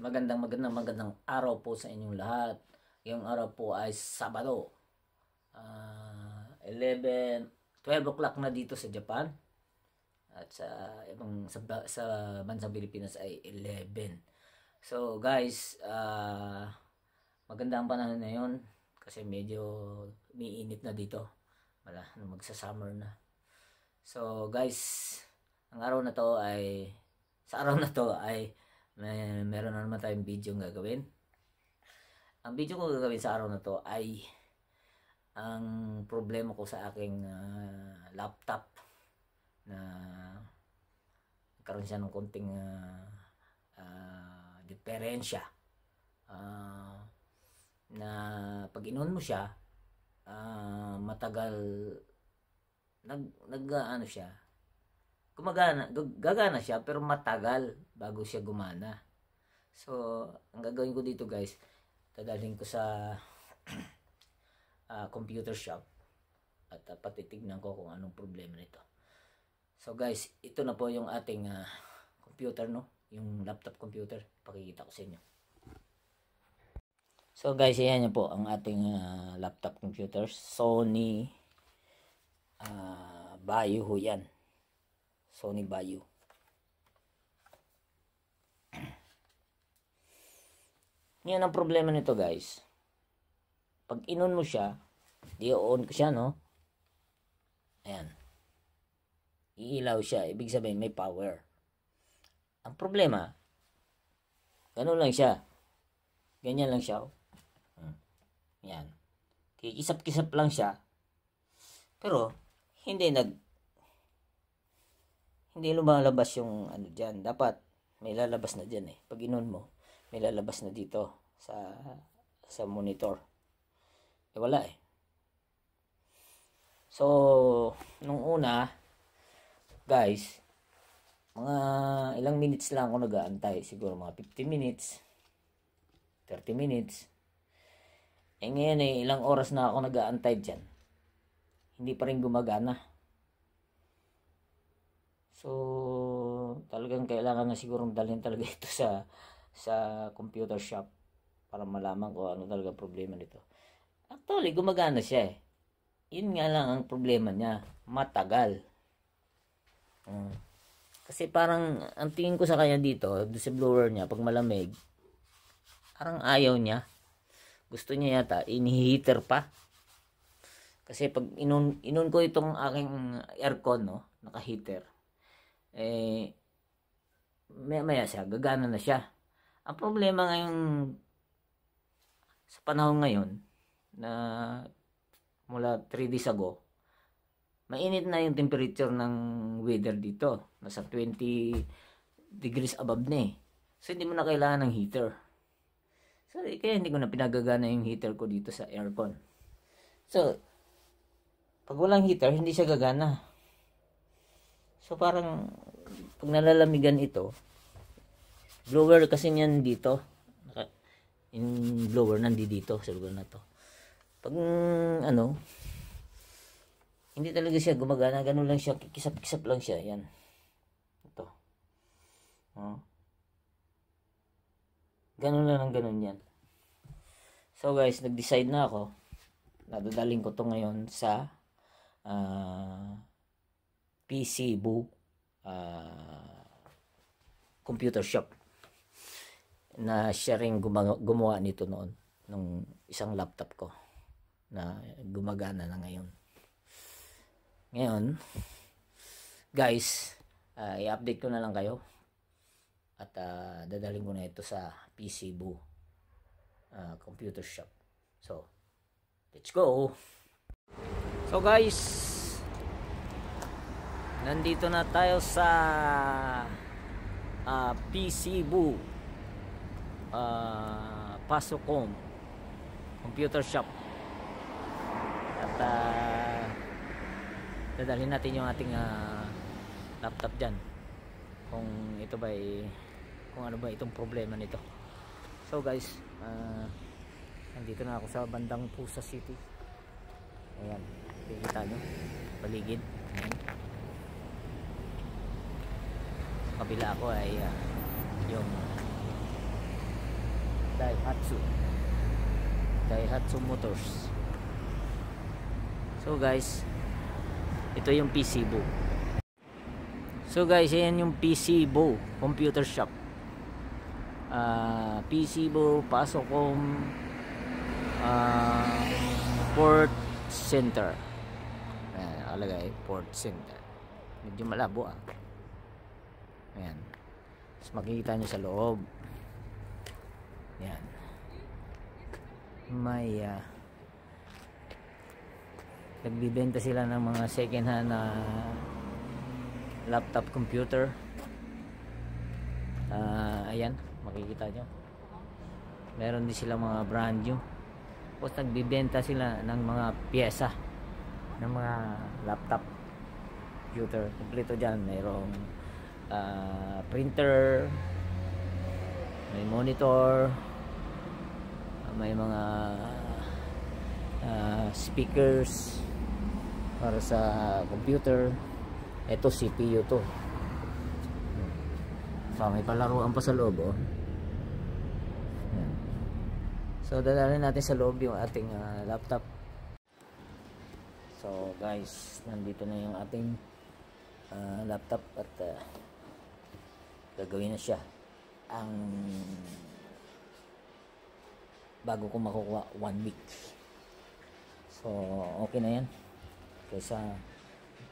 magandang magandang magandang araw po sa inyong lahat. Ngayong araw po ay Sabado. Ah, 11, 12 o'clock na dito sa Japan. At sa ibang sa, sa bansang Pilipinas ay 11. So guys, ah maganda ang panahon na yun kasi medyo umiinit na dito. Wala, magsa-summer na. So guys, ang araw na to ay sa araw na to ay may meron na naman tayong video gagawin. Ang video ko gagawin sa araw na to ay ang problema ko sa aking ah, laptop na karon siya ng konting ah, ah, diferensya. Ah, na pag inon mo siya ah, matagal nag nag ano siya gumagana gag- gagana siya pero matagal bago siya gumana. So ang gagawin ko dito guys dadalhin ko sa ah, computer shop at uh, patitignan ko kung anong problema nito. So guys ito na po yung ating ah, computer no? Yung laptop computer. Pakikita ko sa inyo. So guys ayan yan po ang ating ah, laptop computer. Sony Vaio ho yan Sony Vaio. Yan ang problema nito guys. Pag inon mo siya, di on ko siya no. Ayan. Iilaw siya. Ibig sabihin may power. Ang problema, ganun lang siya. Ganyan lang siya. oh. Hmm. Yan. Kikisap-kisap lang siya. Pero, hindi nag hindi lumalabas yung ano diyan. Dapat may lalabas na diyan eh. Pag inon mo, may lalabas na dito sa sa monitor. Eh wala eh. So, nung una, guys, mga ilang minutes lang ako nag-aantay. Siguro mga 50 minutes, 30 minutes. Eh ngayon eh, ilang oras na ako nag-aantay dyan. Hindi pa rin gumagana. So, talagang kailangan na sigurong dalhin talaga ito sa sa computer shop para malaman ko ano talaga problema nito. Actually, gumagana siya eh. Yun nga lang ang problema niya. Matagal. Mm. Kasi parang, ang tingin ko sa kanya dito, sa blower niya, pag malamig, parang ayaw niya. Gusto niya yata, iniheater pa. Kasi pag inon, inon ko itong aking aircon, no, naka-heater, eh, maya maya siya, gagana na siya. Ang problema ngayon, sa panahon ngayon, na mula 3 days ago, mainit na yung temperature ng weather dito. Nasa 20 degrees above na eh. So, hindi mo na kailangan ng heater. So, eh, kaya hindi ko na pinagagana yung heater ko dito sa aircon. So, pag walang heater, hindi siya gagana. So parang pag nalalamigan ito, blower kasi niyan dito. Yung blower nandi dito sa lugar na to. Pag ano, hindi talaga siya gumagana, ganun lang siya, kisap-kisap lang siya, yan. Ito. Oh. Ganun lang ang ganun yan. So guys, nag-decide na ako. Nadadaling ko to ngayon sa ah PC Boo ah, computer shop na siya rin gumawa, nito noon nung isang laptop ko na gumagana na ngayon. Ngayon, guys, ah, i-update ko na lang kayo at ah, dadalhin ko na ito sa PC Boo ah, computer shop. So, let's go! So guys, nandito na tayo sa ah, PC Boo. Uh, Pasocom Computer Shop. At ah, dadalhin natin yung ating ah, laptop dyan. Kung ito ba ay kung ano ba itong problema nito. So guys ah, nandito na ako sa bandang Pusa City. Ayan. Kikita nyo? Paligid. Ayan. Sa kabila ako ay ah, yung Daihatsu. Daihatsu Motors. So guys ito yung PC Bo. So guys yan yung PC Bo computer shop. Uh, PC Bo Pasocom uh, Port Center. Ayan nakalagay Port Center. Medyo malabo ah ayan. Tapos makikita nyo sa loob. Yan may uh, nagbibenta sila ng mga second hand na laptop computer. Uh, ayan. Makikita nyo. Meron din sila mga brand new. Tapos nagbibenta sila ng mga pyesa ng mga laptop computer. Kompleto dyan. Mayroong uh, printer may monitor may mga uh, speakers para sa computer. Ito CPU to. So may palaruan pa sa loob oh. So dadalhin natin sa loob yung ating uh, laptop. So guys nandito na yung ating uh, laptop at uh, gagawin na siya. Ang bago ko makukuha one week. So okay na yan. Kaysa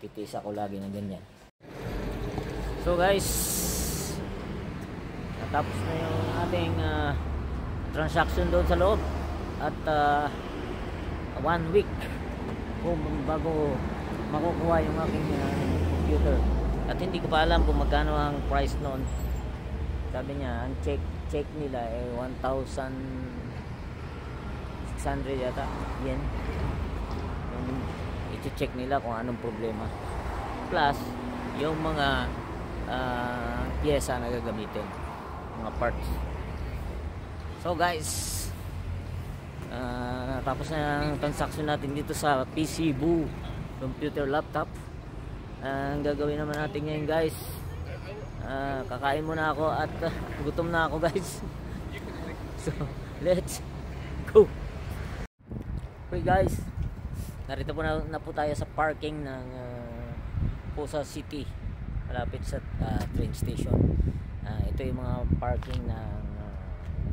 titisa ko lagi ng ganyan. So guys natapos na yung ating uh, transaction doon sa loob. At uh, one week bago makukuha yung aking uh, computer at hindi ko pa alam kung magkano ang price noon sabi niya ang check check nila eh, 1,000 600 yata yen. Yung i-check nila kung anong problema. Plus yung mga uh, pyesa na gagamitin mga parts. So guys uh, tapos na ang transaction natin dito sa PC Boo computer laptop uh, ang gagawin naman natin ngayon guys uh, kakain muna ako at uh, gutom na ako guys. So let's go. Okay guys, narito po na, na po tayo sa parking ng uh, Pusa City malapit sa uh, train station. Uh, ito yung mga parking ng uh,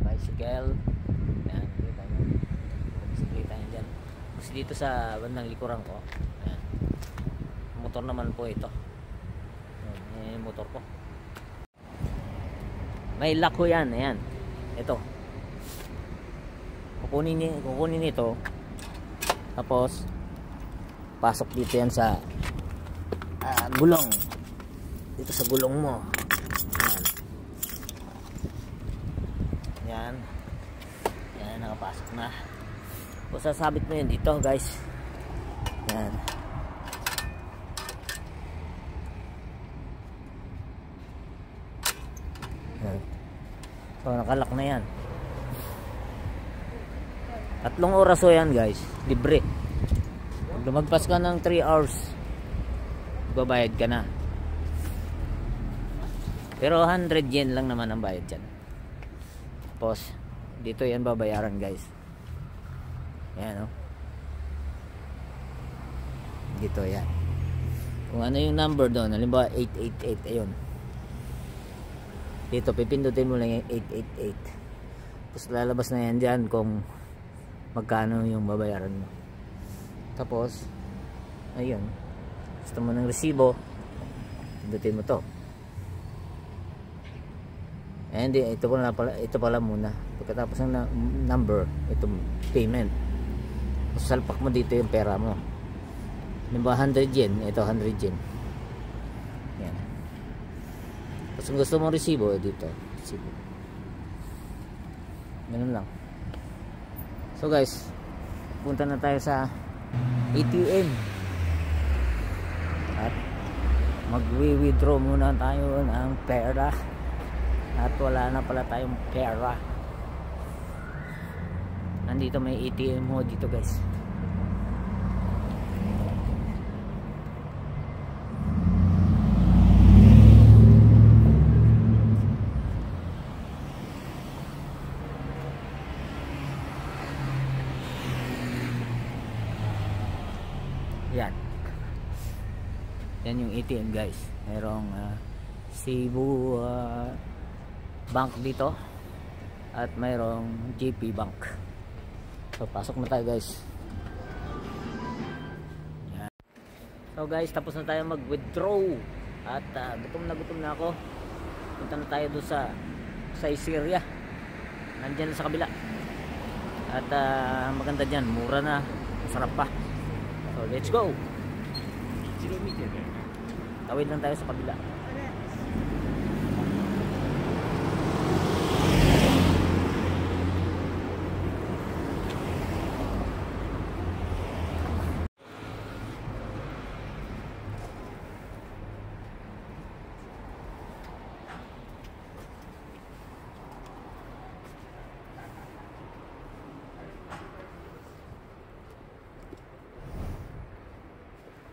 bicycle. Yan, kita nyo. Bisikleta nyo dyan. Kasi dito sa bandang likuran ko motor naman po ito. Yung motor ko may lock ko yan, ayan. Ito. Kukunin, kukunin ito tapos pasok dito yan sa uh, gulong. Dito sa gulong mo. Yan yan yan nakapasok na. O sasabit mo yan dito guys. Yan so nakalak na yan Tatlong oras o yan guys. Libre. Pag lumagpas ka ng 3 hours, babayad ka na. Pero 100 yen lang naman ang bayad dyan. Tapos, dito yan babayaran guys. Yan o. Oh. Dito yan. Kung ano yung number doon, halimbawa 888, ayun. Dito, pipindutin mo lang yung 888. Tapos lalabas na yan dyan kung magkano yung babayaran mo. Tapos ayun. Gusto mo ng resibo pindutin mo to. And ito pala, ito pala muna. Pagkatapos ng number ito payment. Salpak mo dito yung pera mo. Diba 100 yen ito 100 yen yan tapos gusto mo resibo dito resibo ganun lang So guys, punta na tayo sa ATM. At magwi-withdraw muna tayo ng pera. At wala na pala tayong pera. Nandito may ATM mo dito guys. yan yan yung ATM guys. Merong uh, Cebu uh, Bank dito at mayroong JP Bank. So pasok na tayo guys. Yan. so guys tapos na tayo mag withdraw at uh, gutom na gutom na ako. Punta na tayo doon sa sa Syria nandyan sa kabila. At uh, maganda dyan. Mura na. Masarap pa. So let's go tawid lang tayo sa kabila.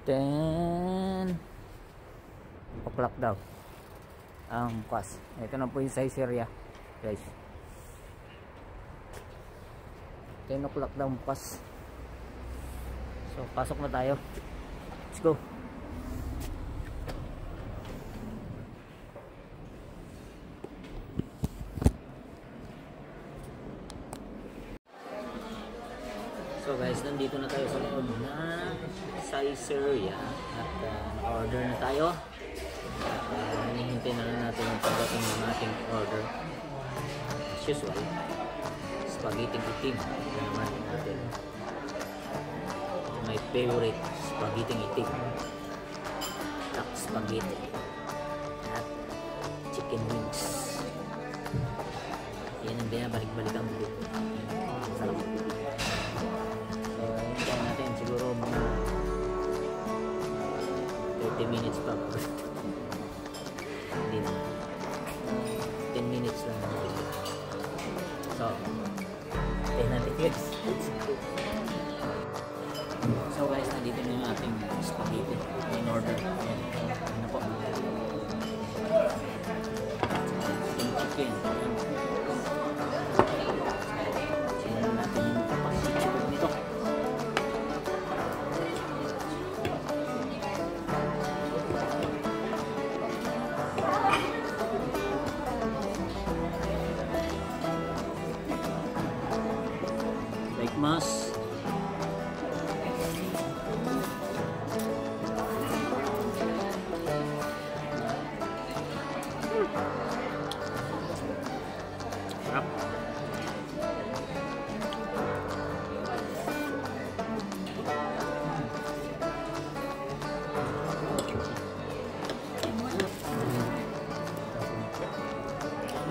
Then o'clock daw ang kwas. Ito na po yung size area guys. 10 o'clock daw pas. So pasok na tayo. Let's go. So guys, nandito na tayo sa loob na Caesarea at uh, naka-order na tayo. Hinihintay na lang natin yung pagdating ng ating order. As usual, spaghetti itim. Naman natin. My favorite spaghetti itim. Duck spaghetti. At chicken wings. Yan ang binabalik-balikan mo dito. Sarap. So, hintayin natin siguro mga 30 minutes pa.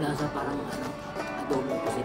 Lasa parang ano, adobo kasi.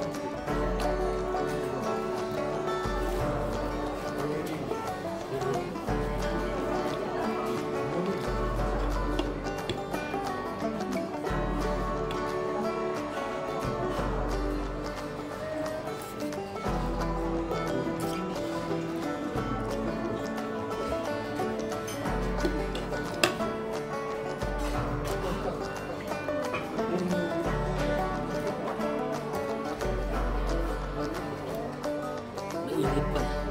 Mainit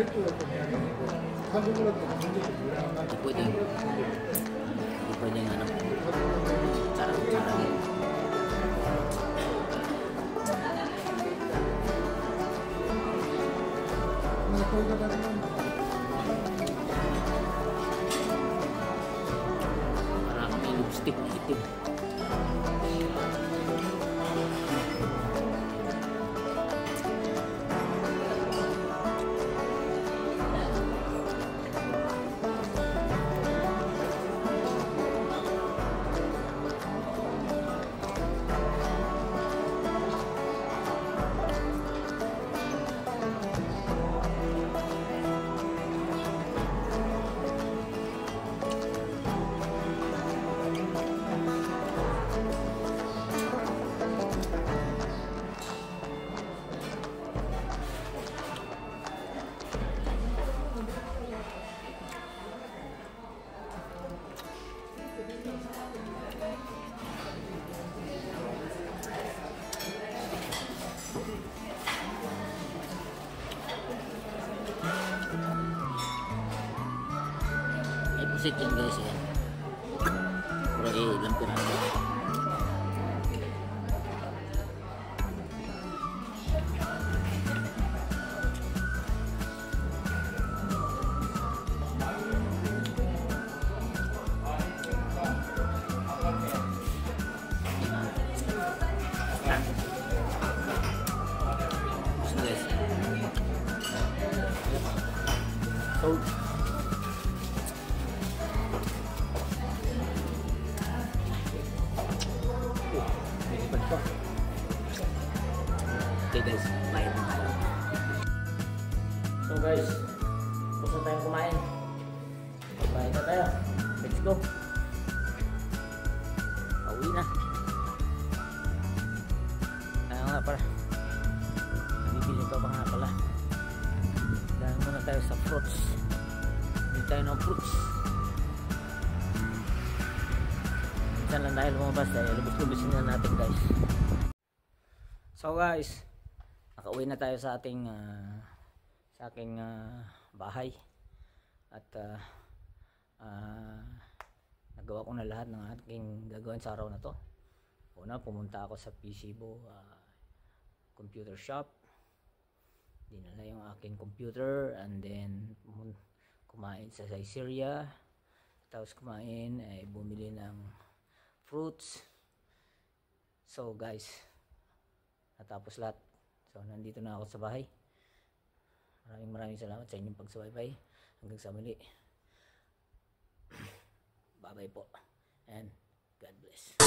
Hindi pwede. Hindi pwede nga ano. Sarap, sarap. Para kami lipstick itim. Pansit yan guys eh. Pero eh, ilang piraso. So Muna tayo sa fruits. Bili tayo ng fruits. Minsan lang dahil lumabas dahil lubos-lubosin na natin guys. So guys, nakauwi na tayo sa ating ah, sa aking ah, bahay. At ah, ah, nagawa ko na lahat ng aking gagawin sa araw na to. Una, pumunta ako sa PCBO ah, computer shop dinala yung aking computer and then kumain sa Caesarea tapos kumain ay bumili ng fruits. So guys natapos lahat. So nandito na ako sa bahay. Maraming maraming salamat sa inyong pagsubaybay. Hanggang sa muli. Bye bye po. And God bless.